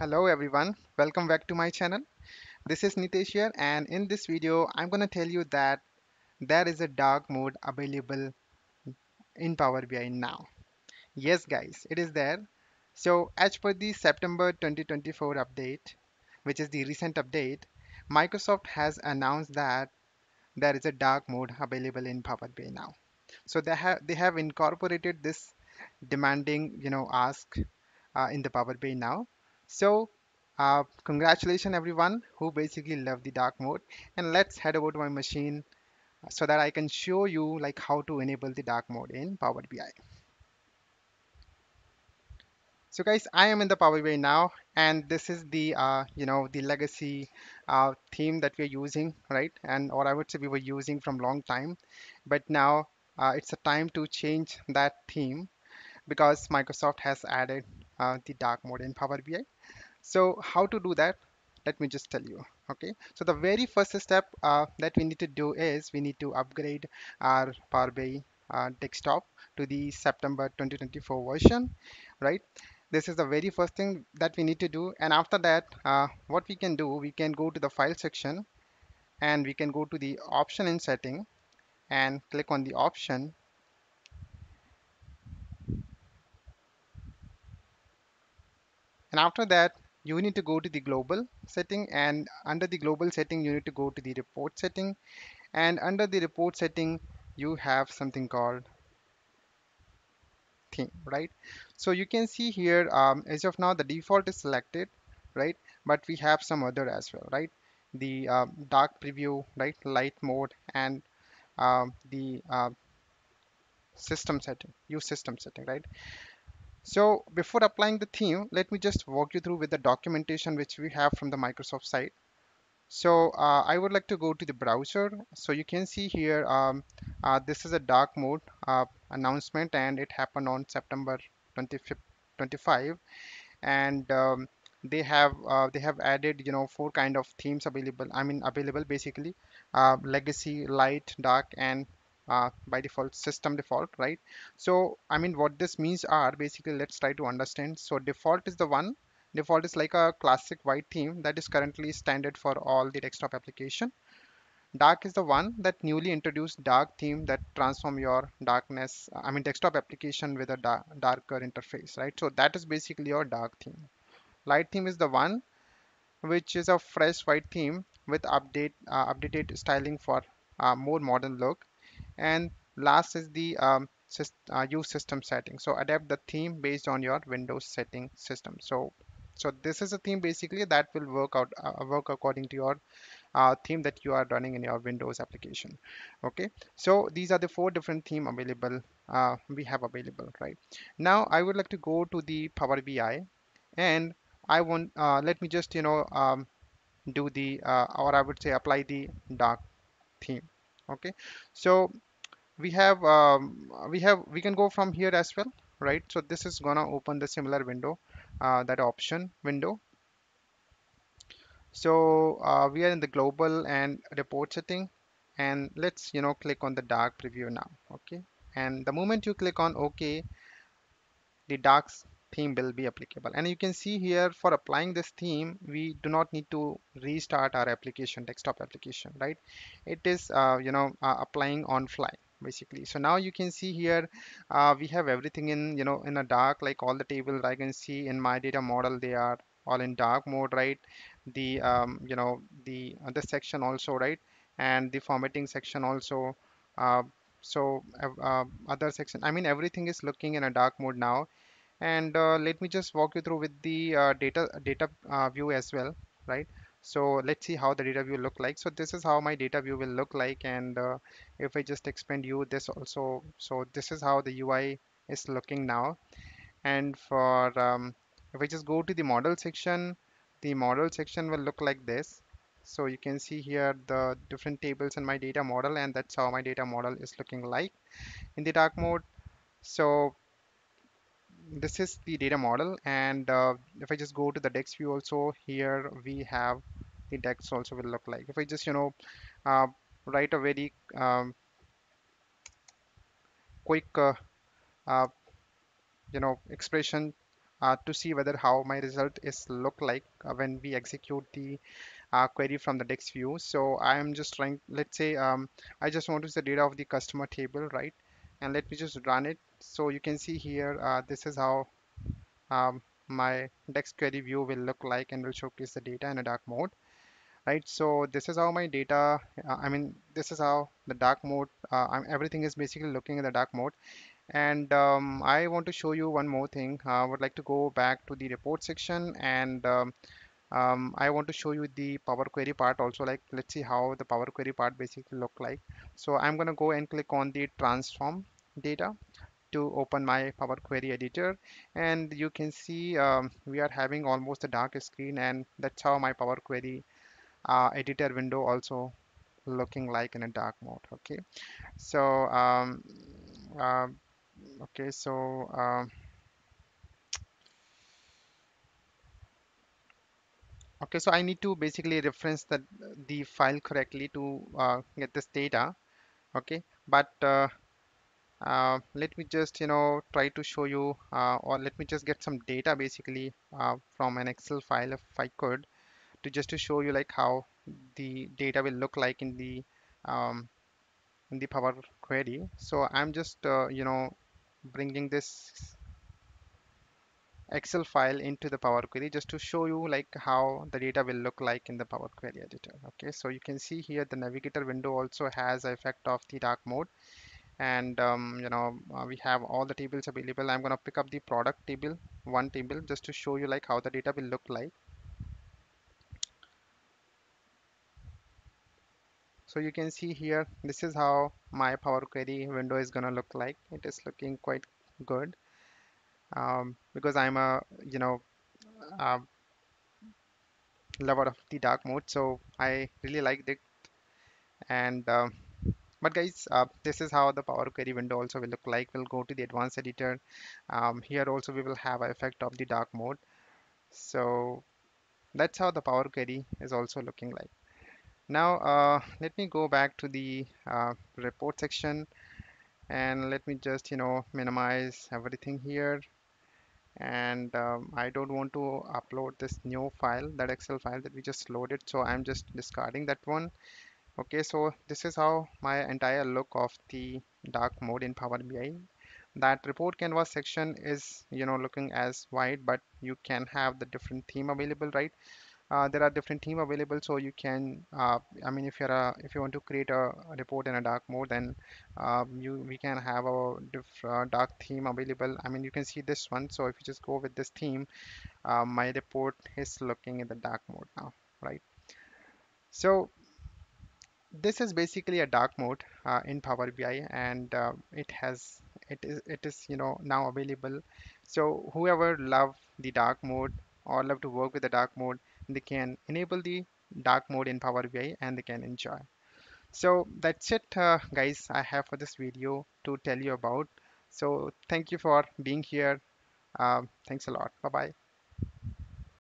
Hello everyone, welcome back to my channel. This is Nitesh here and in this video I'm gonna tell you that there is a dark mode available in Power BI now. Yes guys, it is there. So as per the September 2024 update, which is the recent update, Microsoft has announced that there is a dark mode available in Power BI now. So they have they have incorporated this demanding, you know, ask uh, in the Power BI now. So uh, congratulations everyone who basically love the dark mode and let's head over to my machine so that I can show you like how to enable the dark mode in Power BI. So guys, I am in the Power BI now, and this is the uh, you know the legacy uh, theme that we're using, right? And or I would say we were using from long time, but now uh, it's a time to change that theme because Microsoft has added uh, the dark mode in Power BI. So how to do that? Let me just tell you. Okay, so the very first step uh, that we need to do is we need to upgrade our Power BI uh, desktop to the September 2024 version, right? This is the very first thing that we need to do. And after that, uh, what we can do, we can go to the file section and we can go to the option in setting and click on the option and after that you need to go to the global setting and under the global setting you need to go to the report setting. And under the report setting you have something called theme right? So you can see here um, as of now the default is selected right? But we have some other as well right? The uh, dark preview right? Light mode and um, the uh, system setting use system setting right so before applying the theme let me just walk you through with the documentation which we have from the Microsoft site so uh, I would like to go to the browser. So you can see here, um, uh, this is a dark mode uh, announcement and it happened on September 25, 25 and um, they have uh, they have added you know four kind of themes available I mean available basically uh, legacy light dark and uh, by default system default right? So I mean what this means are basically let's try to understand. So default is the one. Default is like a classic white theme that is currently standard for all the desktop application. Dark is the one that newly introduced dark theme that transform your darkness i mean desktop application with a da darker interface right? So that is basically your dark theme. Light theme is the one which is a fresh white theme with update uh, updated styling for uh, more modern look and last is the um, uh, use system setting. So adapt the theme based on your windows setting system. So so this is a theme basically that will work out uh, work according to your uh, theme that you are running in your windows application. Okay? So these are the four different theme available uh, we have available right? Now i would like to go to the power bi and i want uh, let me just you know um, do the uh, or i would say apply the dark theme. Okay? So we have um, we have we can go from here as well right? So this is gonna open the similar window uh, that option window. So uh, we are in the global and report setting and let's you know click on the dark preview now okay? And the moment you click on OK the dark theme will be applicable. And you can see here for applying this theme we do not need to restart our application desktop application right? It is uh, you know uh, applying on fly basically. So now you can see here uh, we have everything in you know in a dark like all the tables I can see in my data model they are all in dark mode right? The um, you know the other section also right? And the formatting section also uh, so uh, other section I mean everything is looking in a dark mode now. And uh, let me just walk you through with the uh, data data uh, view as well right so let's see how the data view look like. So this is how my data view will look like and uh, if I just expand you this also so this is how the UI is looking now. And for um, if I just go to the model section the model section will look like this. So you can see here the different tables in my data model and that's how my data model is looking like. In the dark mode so this is the data model and uh, if I just go to the DAX view also here we have the DAX also will look like if I just you know uh, write a very um, quick uh, uh, you know expression uh, to see whether how my result is look like uh, when we execute the query from the DAX view. So I am just trying, let's say um, I just want to see the data of the customer table, right? And let me just run it. So you can see here, uh, this is how um, my DAX query view will look like and will showcase the data in a dark mode right? So this is how my data uh, I mean this is how the dark mode uh, everything is basically looking in the dark mode. And um, I want to show you one more thing. Uh, I would like to go back to the report section and um, um, I want to show you the Power Query part also like let's see how the Power Query part basically look like. So I'm gonna go and click on the transform data to open my Power Query editor. And you can see um, we are having almost a dark screen and that's how my Power Query uh, editor window also looking like in a dark mode okay? So um, uh, okay so uh, okay so I need to basically reference the the file correctly to uh, get this data okay but uh, uh, let me just you know try to show you uh, or let me just get some data basically uh, from an Excel file if I could to just to show you like how the data will look like in the um, in the Power Query. So I'm just uh, you know bringing this Excel file into the Power Query just to show you like how the data will look like in the Power Query editor. Okay, so you can see here the navigator window also has effect of the dark mode and um, you know uh, we have all the tables available. I'm gonna pick up the product table, one table just to show you like how the data will look like. So you can see here, this is how my Power Query window is gonna look like. It is looking quite good um, because I'm a, you know, a lover of the dark mode. So I really liked it. And um, but guys, uh, this is how the Power Query window also will look like. We'll go to the advanced editor. Um, here also we will have effect of the dark mode. So that's how the Power Query is also looking like. Now, uh, let me go back to the uh, report section and let me just, you know, minimize everything here. And um, I don't want to upload this new file, that Excel file that we just loaded. So I'm just discarding that one. Okay, so this is how my entire look of the dark mode in Power BI. That report canvas section is, you know, looking as white, but you can have the different theme available, right? Uh, there are different theme available so you can uh, I mean if you're a, if you want to create a, report in a dark mode then um, you we can have a diff, uh, dark theme available. I mean you can see this one so if you just go with this theme uh, my report is looking in the dark mode now right? So this is basically a dark mode uh, in Power BI and it has it is it is you know now available. So whoever love the dark mode or love to work with the dark mode they can enable the dark mode in Power BI and they can enjoy. So that's it uh, guys I have for this video to tell you about. So thank you for being here. Uh, thanks a lot. Bye bye